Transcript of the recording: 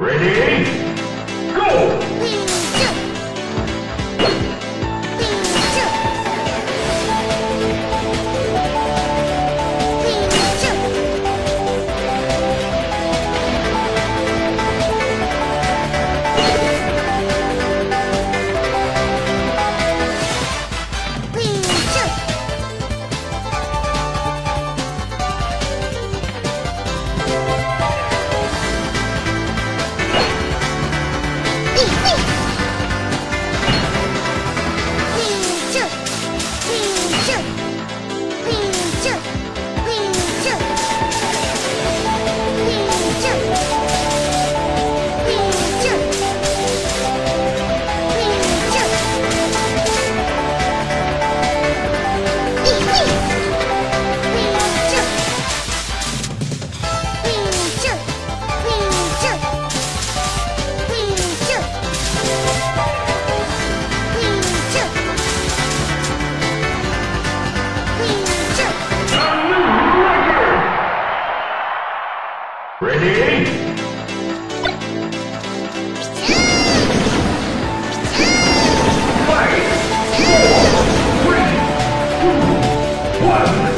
Ready? Go! Ready? Five, four, three, two, one.